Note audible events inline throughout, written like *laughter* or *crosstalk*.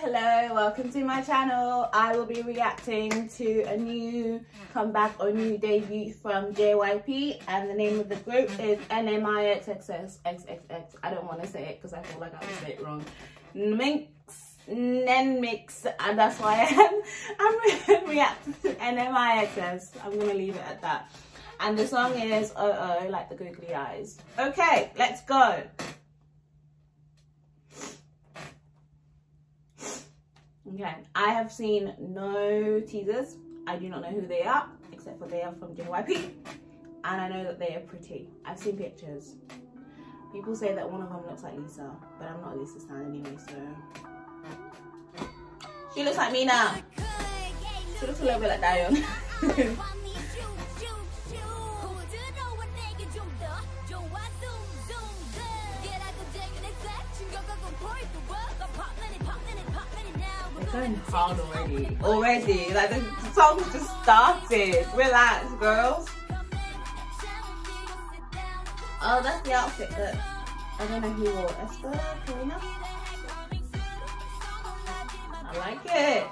hello, welcome to my channel. I will be reacting to a new comeback or new debut from JYP and the name of the group is NMIXXXXXX. I don't want to say it because I feel like I will say it wrong. Minx, Nenmix, and that's why *laughs* I'm, I'm *laughs* reacting to NMIXX. I'm to leave it at that. And the song is Oh Oh, like the googly eyes. Okay, let's go. Okay, I have seen no teasers. I do not know who they are, except for they are from JYP. And I know that they are pretty. I've seen pictures. People say that one of them looks like Lisa, but I'm not Lisa stan anyway, so. She looks like me now. She looks a little bit like Dion. *laughs* going hard already. Already. Like the song just started. Relax, girls. Oh, that's the outfit that I don't know who wore. Esther, Karina? I like it.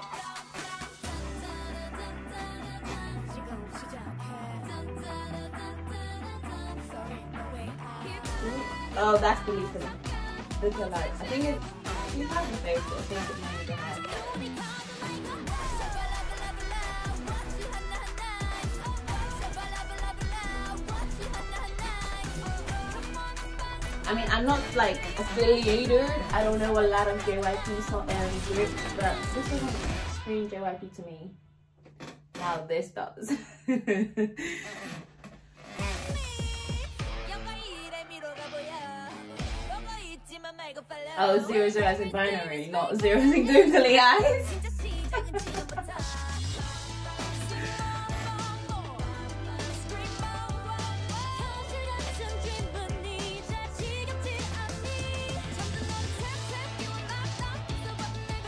Oh, that's the Lisa. Lisa like. I think it's. A face, but I think it's mainly the head. I mean, I'm not like affiliated. I don't know a lot of JYP song and groups, but this doesn't scream JYP to me. Now this does. *laughs* oh, zero zero as in binary, not zero as in googly eyes. *laughs*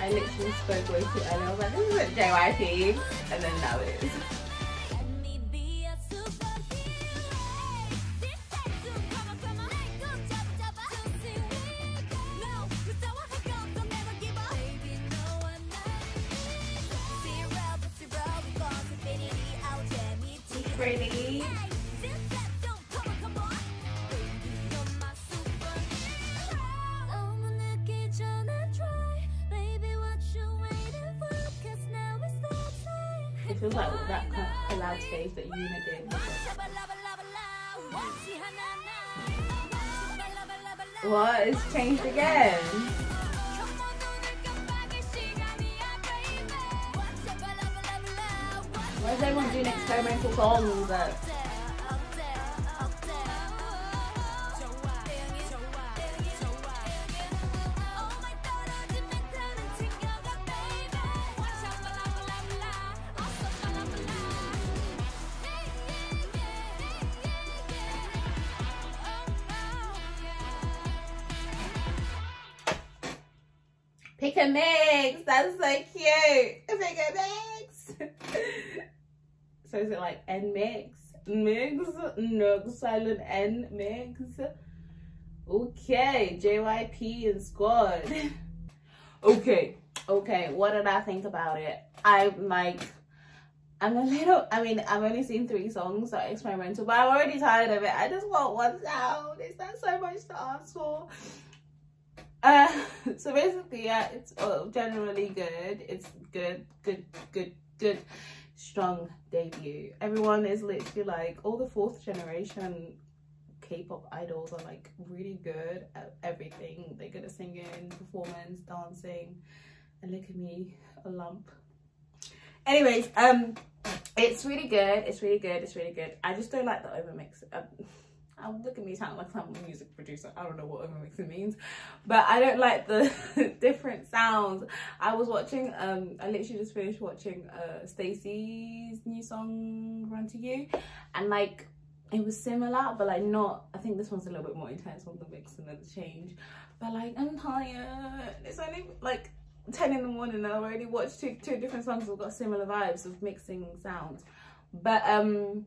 I literally spoke way too early. I was like, this isn't JYP. And then it is. Pretty. It feels like that kind of collab stage that Yuna did. What? It's changed again? Why is everyone doing experimental songs? Pick a mix. That's so cute. Pick a mix. so is it like N mix? Mix? No, silent N mix. Okay, JYP and squad. okay, okay. What did I think about it? I'm like, I'm a little, I mean, I've only seen three songs so experimental, but I'm already tired of it. I just want one sound. Is that so much to ask for? Uh, *laughs* so basically, yeah, it's oh, generally good. It's good, good, good, good, strong debut. Everyone is literally like, all the fourth generation K-pop idols are like really good at everything. They're good at singing, performance, dancing, and look at me, a lump. Anyways, um, it's really good. It's really good. It's really good. I just don't like the overmix. Um, *laughs* Oh, look at me sound like I'm a music producer. I don't know what overmixing means, but I don't like the *laughs* different sounds. I was watching, um, I literally just finished watching uh, STAYC's new song, Run to You, and like it was similar, but like not. I think this one's a little bit more intense on the mix and the change. But like, I'm tired. It's only like 10 in the morning and I've already watched two, two different songs that have got similar vibes of mixing sounds. But um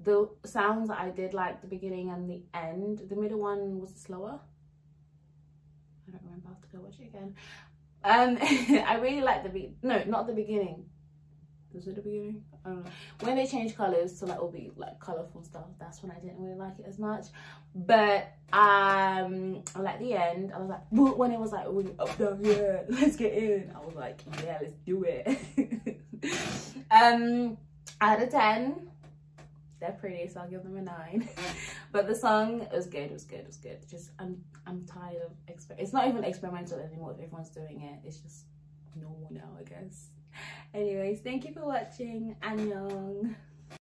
the sounds that I did like the beginning and the end the middle one was slower. I don't remember. I have to go watch it again. Um *laughs* I really like the be no not the beginning. Was it the beginning? I don't know. When they changed colors to like all be like colorful stuff that's when I didn't really like it as much. But um like the end I was like *laughs* when it was like we up down here *laughs* let's get in. I was like yeah let's do it. Um out of 10 they're pretty, so I'll give them a nine. *laughs* but the song was good, it was good, it was good. Just I'm I'm tired of exper it's not even experimental anymore if everyone's doing it. It's just normal now, I guess. Anyways, thank you for watching. Annyeong.